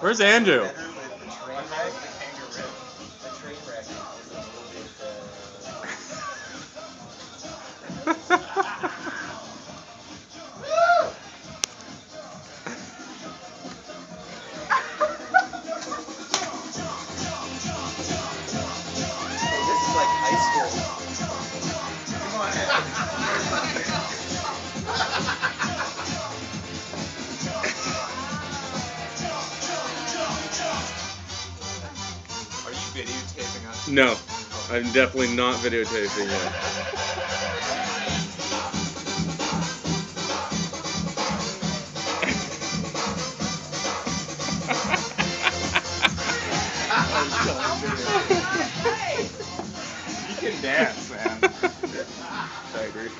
Where's Andrew? Better with videotaping us? No, oh. I'm definitely not videotaping you. you can dance, man. I agree.